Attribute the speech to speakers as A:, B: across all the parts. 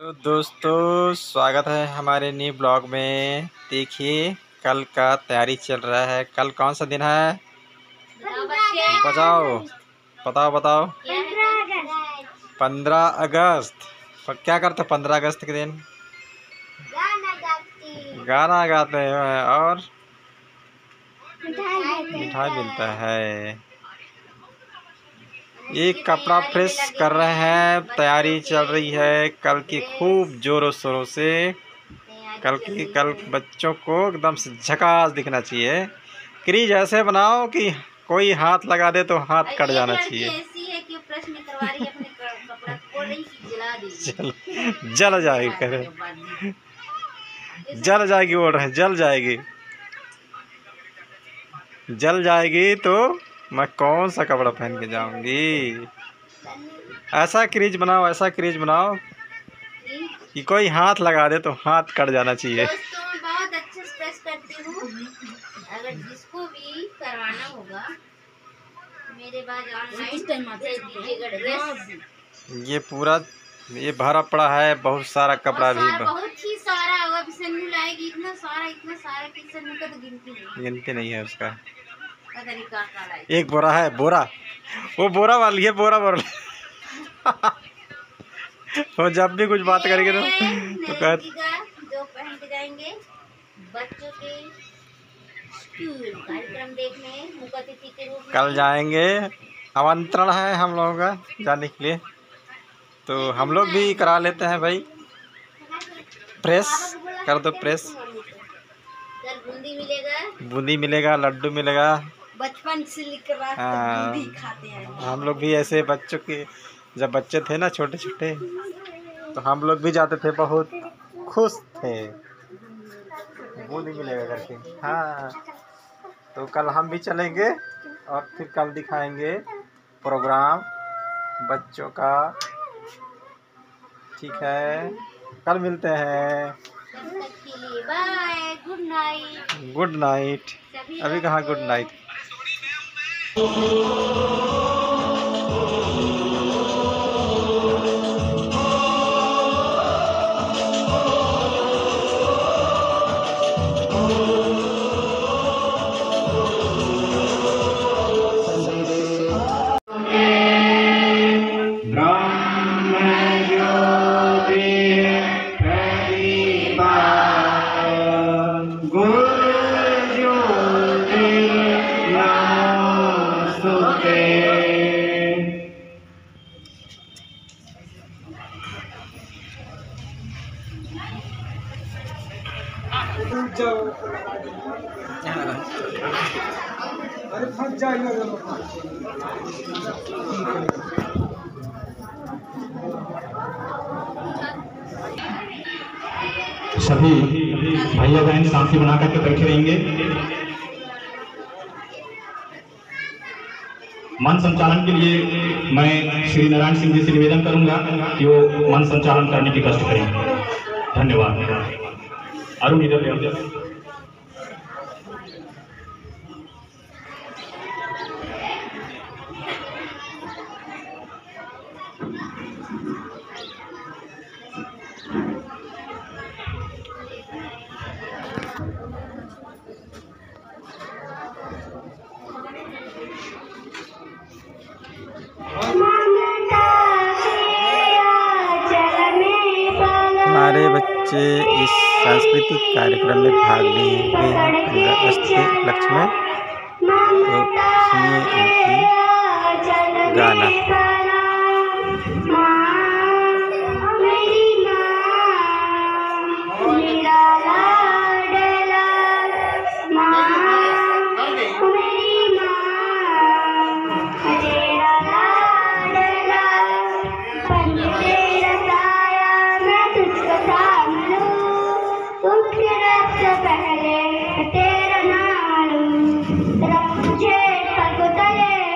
A: तो दोस्तों, स्वागत है हमारे न्यू ब्लॉग में। देखिए, कल का तैयारी चल रहा है। कल कौन सा दिन है? बताओ। बताओ बताओ। पंद्रह अगस्त। पर क्या करते पंद्रह अगस्त के दिन? गाना गाते हैं और मिठाई मिलता है। एक कपड़ा प्रेस कर रहे हैं। तैयारी चल रही है कल की खूब जोरों शोरों से। कल की कल बच्चों को एकदम से झकास दिखना चाहिए। क्रीज ऐसे बनाओ कि कोई हाथ लगा दे तो हाथ कट जाना चाहिए। जल जाएगी करे। जल जाएगी बोल रहे जल जाएगी। जल जाएगी तो मैं कौन सा कपड़ा पहन के जाऊँगी? ऐसा क्रीज बनाओ ऐसा क्रीज बनाओ कि कोई हाथ लगा दे तो हाथ कट जाना चाहिए।
B: बहुत अच्छे से करती हूँ। अगर जिसको भी करवाना होगा मेरे पास
A: ये पूरा ये भरा पड़ा है बहुत सारा कपड़ा भी
B: बहुत ही सारा होगा। लाएगी इतना सारा इतना सारा कि का तो गिनती नहीं
A: गिनती नहीं है उसका। एक बोरा है बोरा। वो बोरा वाली है बोरा बोरा। वो जब भी कुछ बात करेंगे तो तो कह जो पहन के जाएँगे बच्चों के कार्यक्रम देखने कल जाएँगे। आमंत्रण है हम लोगों का जाने के लिए। तो हम लोग भी करा लेते हैं भाई। प्रेस कर दो प्रेस। बूंदी मिलेगा। बूंदी मिलेगा लड्डू मिलेगा।
B: बचपन से लेकर
A: हाँ। खाते हैं। हम लोग भी ऐसे बच्चों के जब बच्चे थे ना छोटे छोटे तो हम लोग भी जाते थे बहुत खुश थे। वो नहीं मिलेगा करके। हाँ। तो कल हम भी चलेंगे और फिर कल दिखाएँगे प्रोग्राम बच्चों का। ठीक है। कल मिलते हैं।
B: Good night.
A: Good night. अभी कहाँ good night? Oh, oh, oh, oh.
C: अरे फंस जाइए
D: सभी भैया बहन शांति बना करके बैठे रहेंगे। मन संचालन के लिए मैं श्री नारायण सिंह जी से निवेदन करूँगा कि वो मन संचालन करने की कष्ट करें। धन्यवाद। अरुण इधर
A: बच्चे इस सांस्कृतिक कार्यक्रम में भाग लिए हुए हैं। पंद्रह अगस्त के उपलक्ष्य में। तो सुनिए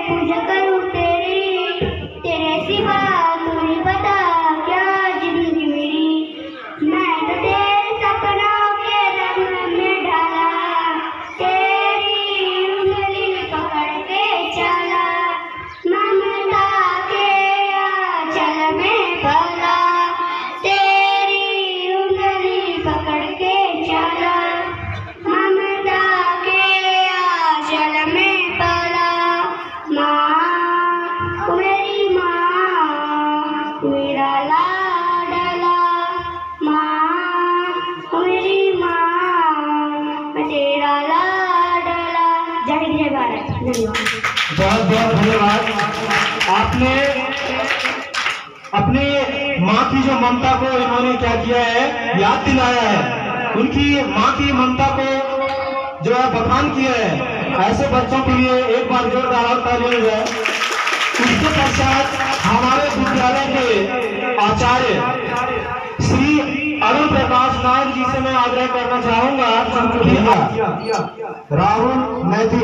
E: apoyar.
D: ममता को इन्होंने क्या किया है? याद दिलाया है। उनकी माँ की ममता को जो है बखान किया है। ऐसे बच्चों के लिए एक बार जोरदार हो इसके पश्चात हमारे विद्यालय के आचार्य श्री अरुण प्रकाश नायक जी से मैं आग्रह करना चाहूँगा राहुल मैथी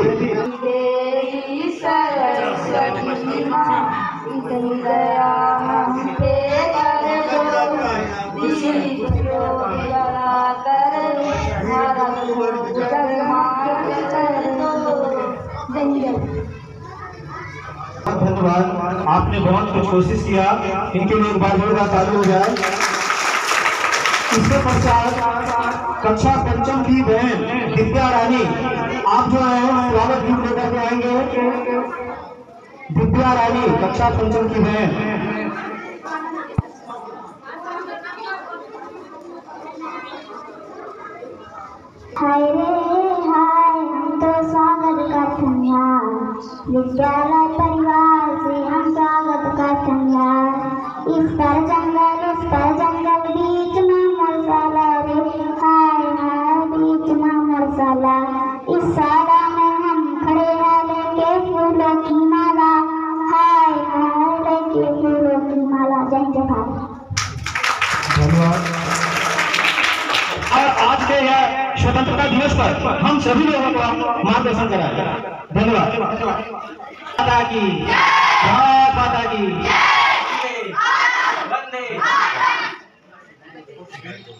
D: आपने बहुत कुछ कोशिश किया, इनके लिए एक बार जोरदार चालू हो जाए। इसके पश्चात कक्षा पंचम की बहन दिव्या रानी, आप जो है, स्वागत गीत लेकर के आएँगे। दिव्या रानी, कक्षा पंचम की बहन।
E: हाय रे, हाय तो स्वागत हैं विद्यालय इस पर जंगल उस पर जंगल बीच में मसाला रे हाय हाय बीच में मसाला इस साला में हम खड़े हैं लेके फूलों की माला हाय हाय लेके फूलों की माला जय जय भारत
D: धन्यवाद। और आज के यह स्वतंत्रता दिवस पर हम सभी लोगों को मार्गदर्शन कराए। धन्यवाद। माता की। भारत माता की।
F: मैं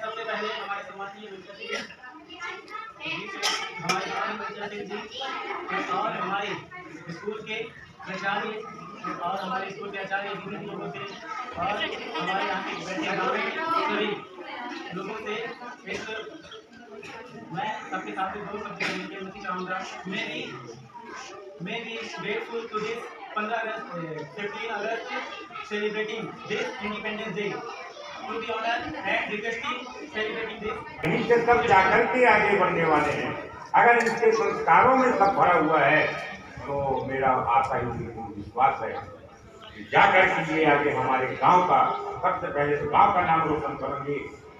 F: सबसे पहले हमारे समाज हमारे और हमारे स्कूल के प्राचार्य और हमारे स्कूल के आचार्य विभिन्न लोगों से और हमारे यहाँ के सभी लोगों से एक मैं सबके साथ कहने की अनुमति चाहूँगा मैं भी मैं भी ग्रेटफुल टू दिस पंद्रह अगस्त fifteen August this independence day to be honour and requesting celebrating this
G: इन्हीं से सब जाकर आगे बढ़ने वाले हैं। अगर इनके संस्कारों में सब भरा हुआ है तो मेरा आशा ही विश्वास है कि जाकर के ये आगे हमारे गाँव का, सबसे पहले तो गाँव का नाम रोशन करेंगे।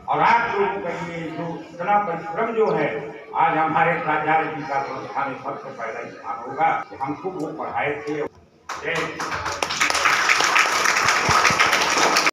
G: और आप लोगों के लिए जो इतना परिश्रम जो है, आज हमारे प्राचार्य जी का संस्थान में सबसे पहला स्थान होगा हमको वो पढ़ाए थे।